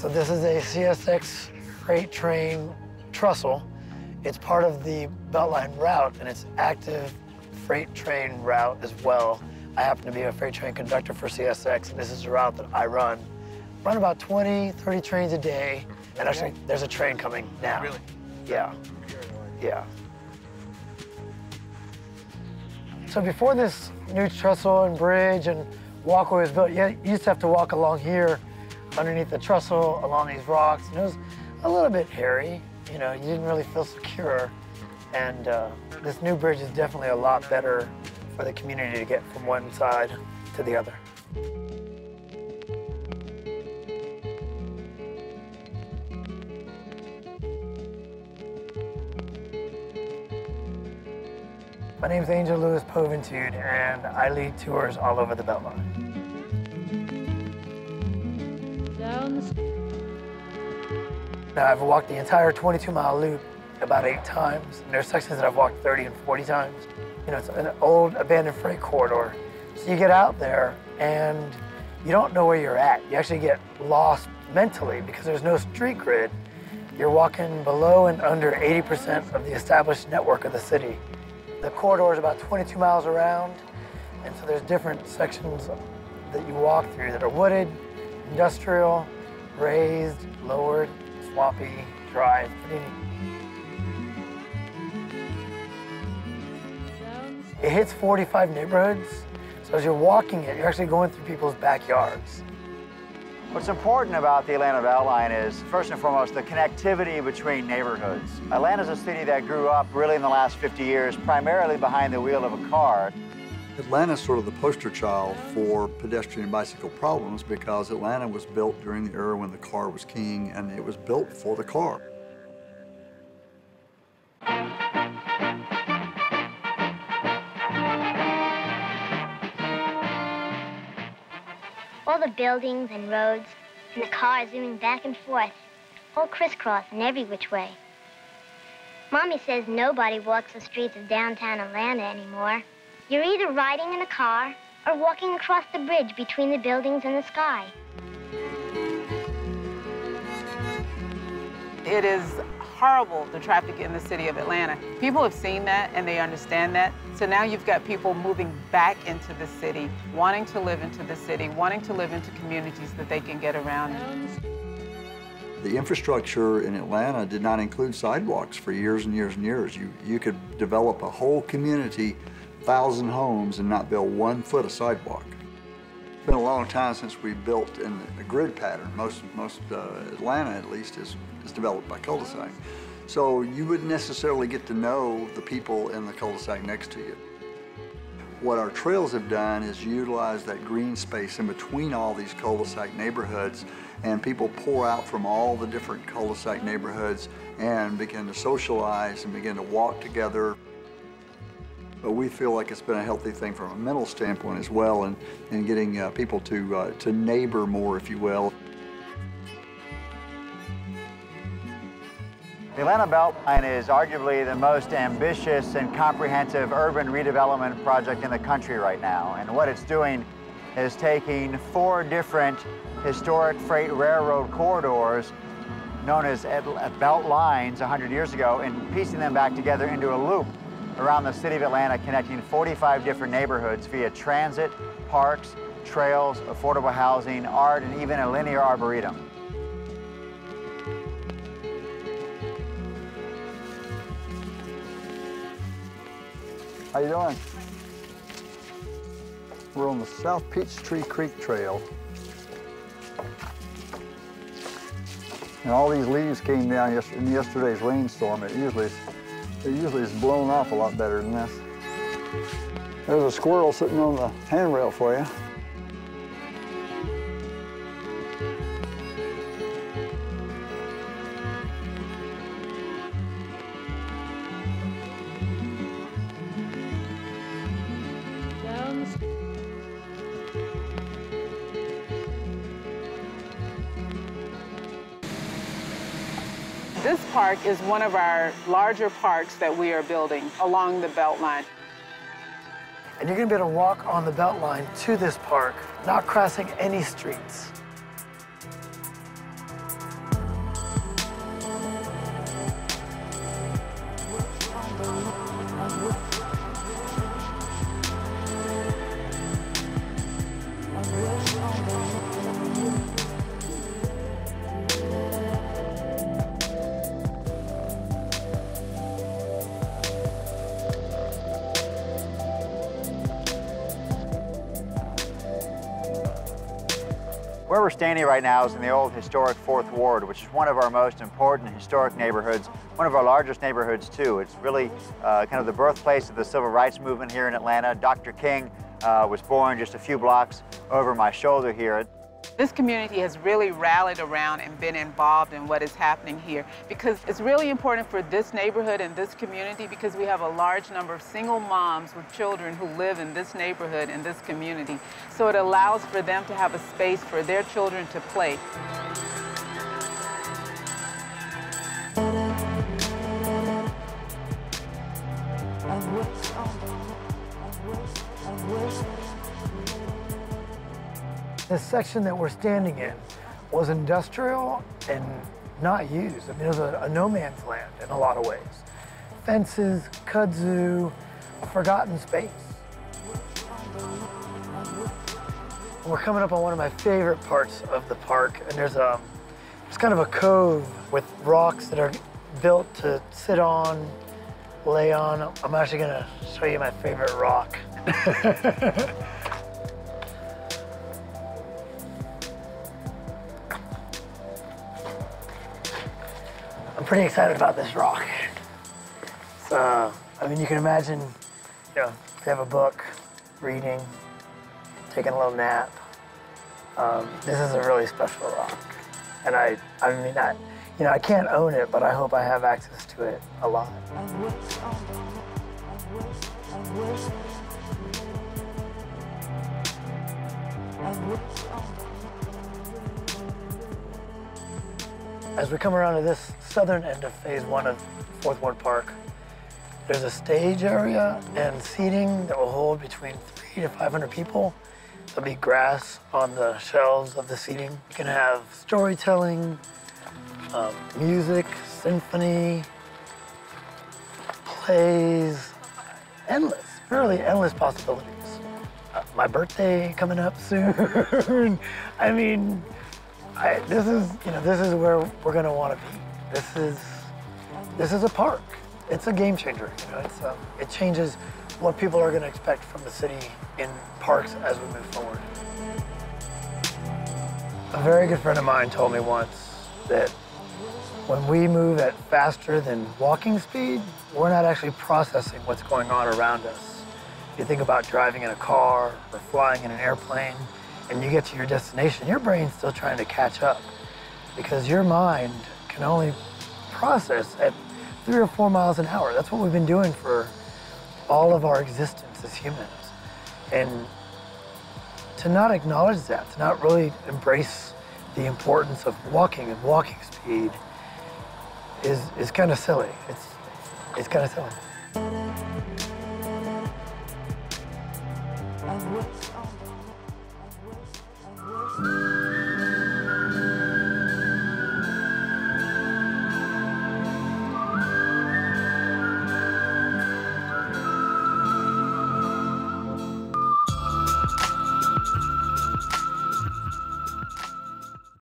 So this is a CSX freight train trestle. It's part of the Beltline route, and it's active freight train route as well. I happen to be a freight train conductor for CSX, and this is the route that I run. Run about 20, 30 trains a day, and actually, there's a train coming now. Really? Yeah. Yeah. So before this new trestle and bridge and walkway was built, you used to have to walk along here underneath the trestle along these rocks. And it was a little bit hairy. You know, you didn't really feel secure. And uh, this new bridge is definitely a lot better for the community to get from one side to the other. My name is Angel Luis Poventud, and I lead tours all over the Beltline. Now, I've walked the entire 22-mile loop about eight times, and there's sections that I've walked 30 and 40 times. You know, it's an old abandoned freight corridor. So you get out there, and you don't know where you're at. You actually get lost mentally because there's no street grid. You're walking below and under 80% of the established network of the city. The corridor is about 22 miles around, and so there's different sections that you walk through that are wooded, industrial, raised, lowered, swampy, dry. It hits 45 neighborhoods, so as you're walking it, you're actually going through people's backyards. What's important about the Atlanta Beltline is, first and foremost, the connectivity between neighborhoods. Atlanta's a city that grew up really in the last 50 years, primarily behind the wheel of a car. Atlanta's sort of the poster child for pedestrian and bicycle problems because Atlanta was built during the era when the car was king and it was built for the car. All the buildings and roads and the cars zooming back and forth, all crisscross in every which way. Mommy says nobody walks the streets of downtown Atlanta anymore. You're either riding in a car or walking across the bridge between the buildings and the sky. It is horrible, the traffic in the city of Atlanta. People have seen that and they understand that. So now you've got people moving back into the city, wanting to live into the city, wanting to live into communities that they can get around in. The infrastructure in Atlanta did not include sidewalks for years and years and years. You, you could develop a whole community, thousand homes, and not build one foot of sidewalk. It's been a long time since we built in a grid pattern. Most, most uh, Atlanta, at least, is, is developed by cul-de-sac. So you wouldn't necessarily get to know the people in the cul-de-sac next to you. What our trails have done is utilize that green space in between all these cul-de-sac neighborhoods and people pour out from all the different cul-de-sac neighborhoods and begin to socialize and begin to walk together. But we feel like it's been a healthy thing from a mental standpoint as well and, and getting uh, people to, uh, to neighbor more, if you will. The Atlanta Beltline is arguably the most ambitious and comprehensive urban redevelopment project in the country right now. And what it's doing is taking four different historic freight railroad corridors known as belt lines 100 years ago and piecing them back together into a loop around the city of Atlanta connecting 45 different neighborhoods via transit, parks, trails, affordable housing, art, and even a linear arboretum. How you doing? We're on the South Peachtree Creek Trail. And all these leaves came down in yesterday's rainstorm. It usually, it usually is blown off a lot better than this. There's a squirrel sitting on the handrail for you. This park is one of our larger parks that we are building along the Beltline. And you're gonna be able to walk on the Beltline to this park, not crossing any streets. Where we're standing right now is in the old historic Fourth Ward, which is one of our most important historic neighborhoods, one of our largest neighborhoods too. It's really uh, kind of the birthplace of the civil rights movement here in Atlanta. Dr. King uh, was born just a few blocks over my shoulder here. This community has really rallied around and been involved in what is happening here because it's really important for this neighborhood and this community because we have a large number of single moms with children who live in this neighborhood and this community. So it allows for them to have a space for their children to play. This section that we're standing in was industrial and not used. I mean, it was a, a no man's land in a lot of ways. Fences, kudzu, a forgotten space. We're coming up on one of my favorite parts of the park, and there's um, a, it's kind of a cove with rocks that are built to sit on, lay on. I'm actually gonna show you my favorite rock. pretty excited about this rock. So, I mean, you can imagine, you know, if you have a book, reading, taking a little nap. Um, this is a really special rock. And I, I mean, I, you know, I can't own it, but I hope I have access to it a lot. As we come around to this southern end of phase one of Fourth Ward Park, there's a stage area and seating that will hold between three to 500 people. There'll be grass on the shelves of the seating. You can have storytelling, um, music, symphony, plays, endless, really endless possibilities. Uh, my birthday coming up soon. I mean, I, this is, you know, this is where we're gonna want to be. This is, this is a park. It's a game changer. You know, it's, um, it changes what people are gonna expect from the city in parks as we move forward. A very good friend of mine told me once that when we move at faster than walking speed, we're not actually processing what's going on around us. If you think about driving in a car or flying in an airplane, and you get to your destination, your brain's still trying to catch up because your mind can only process at three or four miles an hour. That's what we've been doing for all of our existence as humans. And to not acknowledge that, to not really embrace the importance of walking and walking speed is, is kind of silly. It's, it's kind of silly.